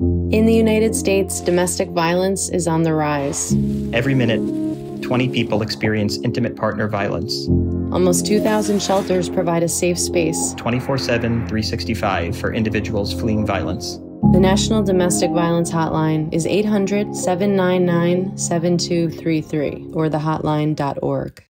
In the United States, domestic violence is on the rise. Every minute, 20 people experience intimate partner violence. Almost 2,000 shelters provide a safe space 24 7, 365 for individuals fleeing violence. The National Domestic Violence Hotline is 800 799 7233 or thehotline.org.